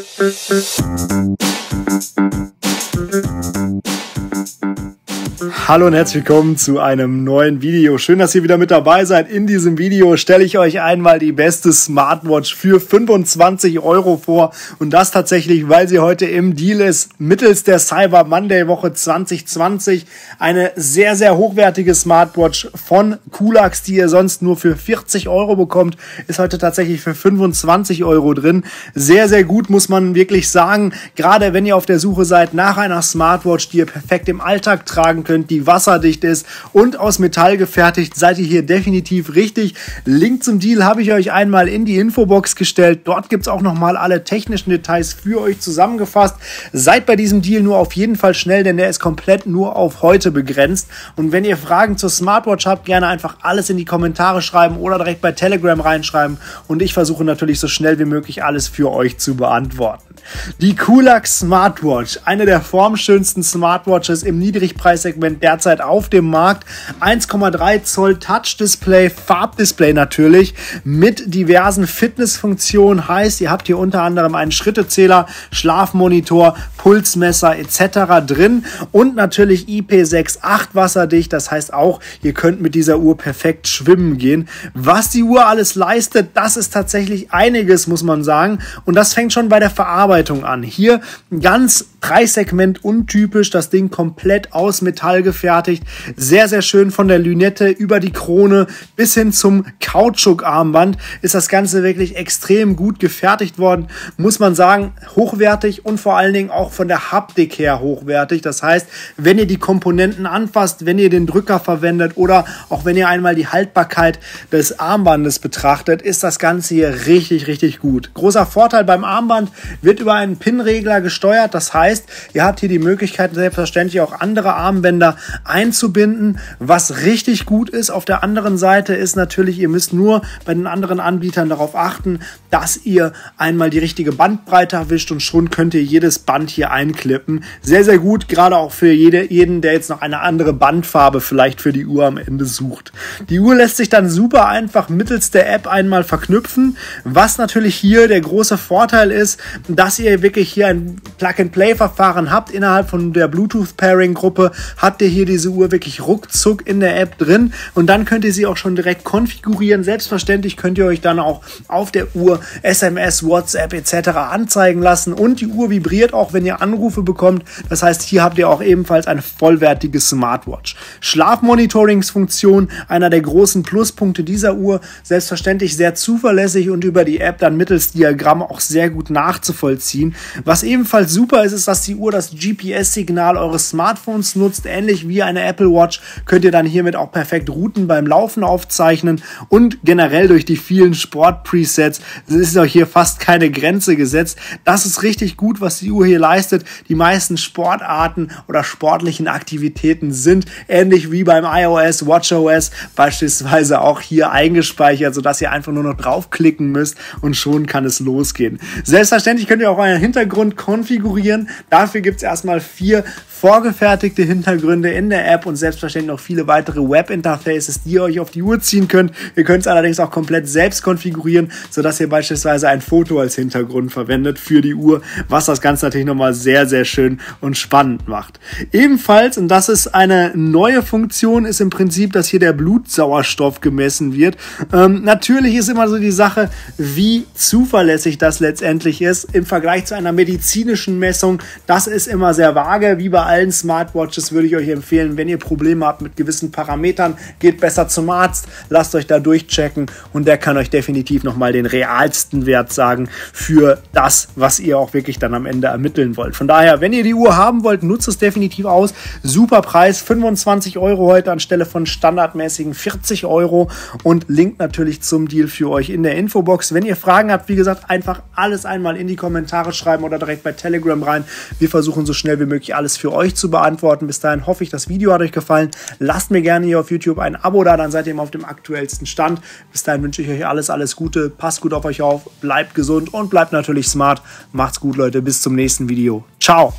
Thank you. Hallo und herzlich willkommen zu einem neuen Video. Schön, dass ihr wieder mit dabei seid. In diesem Video stelle ich euch einmal die beste Smartwatch für 25 Euro vor. Und das tatsächlich, weil sie heute im Deal ist, mittels der Cyber Monday Woche 2020. Eine sehr, sehr hochwertige Smartwatch von Culax, die ihr sonst nur für 40 Euro bekommt, ist heute tatsächlich für 25 Euro drin. Sehr, sehr gut, muss man wirklich sagen. Gerade wenn ihr auf der Suche seid nach einer Smartwatch, die ihr perfekt im Alltag tragen könnt, könnt, wasserdicht ist und aus Metall gefertigt, seid ihr hier definitiv richtig. Link zum Deal habe ich euch einmal in die Infobox gestellt. Dort gibt es auch nochmal alle technischen Details für euch zusammengefasst. Seid bei diesem Deal nur auf jeden Fall schnell, denn der ist komplett nur auf heute begrenzt. Und wenn ihr Fragen zur Smartwatch habt, gerne einfach alles in die Kommentare schreiben oder direkt bei Telegram reinschreiben. Und ich versuche natürlich so schnell wie möglich alles für euch zu beantworten. Die Culax Smartwatch, eine der formschönsten Smartwatches im Niedrigpreissegment derzeit auf dem Markt. 1,3 Zoll Touch-Display, Farbdisplay natürlich, mit diversen Fitnessfunktionen. Heißt, ihr habt hier unter anderem einen Schrittezähler, Schlafmonitor, Pulsmesser etc. drin und natürlich IP68 wasserdicht. Das heißt auch, ihr könnt mit dieser Uhr perfekt schwimmen gehen. Was die Uhr alles leistet, das ist tatsächlich einiges, muss man sagen. Und das fängt schon bei der Verarbeitung an. Hier ganz Preissegment untypisch, das Ding komplett aus Metall gefertigt. Sehr, sehr schön von der Lünette über die Krone bis hin zum Kautschukarmband ist das Ganze wirklich extrem gut gefertigt worden. Muss man sagen, hochwertig und vor allen Dingen auch von der Haptik her hochwertig. Das heißt, wenn ihr die Komponenten anfasst, wenn ihr den Drücker verwendet oder auch wenn ihr einmal die Haltbarkeit des Armbandes betrachtet, ist das Ganze hier richtig, richtig gut. Großer Vorteil beim Armband wird über einen Pin-Regler gesteuert. Das heißt, ihr habt hier die Möglichkeit, selbstverständlich auch andere Armbänder einzubinden. Was richtig gut ist auf der anderen Seite ist natürlich, ihr müsst nur bei den anderen Anbietern darauf achten, dass ihr einmal die richtige Bandbreite erwischt und schon könnt ihr jedes Band hier einklippen. Sehr, sehr gut, gerade auch für jede, jeden, der jetzt noch eine andere Bandfarbe vielleicht für die Uhr am Ende sucht. Die Uhr lässt sich dann super einfach mittels der App einmal verknüpfen, was natürlich hier der große Vorteil ist, dass ihr wirklich hier ein Plug-and-Play-Verfahren habt innerhalb von der Bluetooth-Pairing-Gruppe, habt ihr hier diese Uhr wirklich ruckzuck in der App drin und dann könnt ihr sie auch schon direkt konfigurieren. Selbstverständlich könnt ihr euch dann auch auf der Uhr SMS, WhatsApp etc. anzeigen lassen und die Uhr vibriert auch, wenn ihr Anrufe bekommt. Das heißt, hier habt ihr auch ebenfalls eine vollwertige Smartwatch. Schlafmonitoringsfunktion, einer der großen Pluspunkte dieser Uhr, selbstverständlich sehr zuverlässig und über die App dann mittels Diagramm auch sehr gut nachzuvollziehen. Was ebenfalls super ist, ist, dass die Uhr das GPS-Signal eures Smartphones nutzt. Ähnlich wie eine Apple Watch könnt ihr dann hiermit auch perfekt Routen beim Laufen aufzeichnen und generell durch die vielen Sport-Presets ist euch hier fast keine Grenze gesetzt. Das ist richtig gut, was die Uhr hier leistet. Die meisten Sportarten oder sportlichen Aktivitäten sind ähnlich wie beim iOS, WatchOS beispielsweise auch hier eingespeichert, sodass ihr einfach nur noch draufklicken müsst und schon kann es losgehen. Selbstverständlich könnt ihr auch euren Hintergrund konfigurieren. Dafür gibt es erstmal vier vorgefertigte Hintergründe in der App und selbstverständlich noch viele weitere Web-Interfaces, die ihr euch auf die Uhr ziehen könnt. Ihr könnt es allerdings auch komplett selbst konfigurieren, sodass ihr beispielsweise ein Foto als Hintergrund verwendet für die Uhr, was das Ganze natürlich nochmal sehr, sehr schön und spannend macht. Ebenfalls, und das ist eine neue Funktion, ist im Prinzip, dass hier der Blutsauerstoff gemessen wird. Ähm, natürlich ist immer so die Sache, wie zuverlässig das letztendlich ist im Vergleich zu einer medizinischen Messung. Das ist immer sehr vage, wie bei allen Smartwatches würde ich euch empfehlen, wenn ihr Probleme habt mit gewissen Parametern, geht besser zum Arzt, lasst euch da durchchecken und der kann euch definitiv nochmal den realsten Wert sagen für das, was ihr auch wirklich dann am Ende ermitteln wollt. Von daher, wenn ihr die Uhr haben wollt, nutzt es definitiv aus. Super Preis, 25 Euro heute anstelle von standardmäßigen 40 Euro und Link natürlich zum Deal für euch in der Infobox. Wenn ihr Fragen habt, wie gesagt, einfach alles einmal in die Kommentare schreiben oder direkt bei Telegram rein. Wir versuchen so schnell wie möglich alles für euch zu beantworten. Bis dahin hoffe ich, das Video hat euch gefallen. Lasst mir gerne hier auf YouTube ein Abo da, dann seid ihr auf dem aktuellsten Stand. Bis dahin wünsche ich euch alles, alles Gute. Passt gut auf euch auf, bleibt gesund und bleibt natürlich smart. Macht's gut, Leute. Bis zum nächsten Video. Ciao.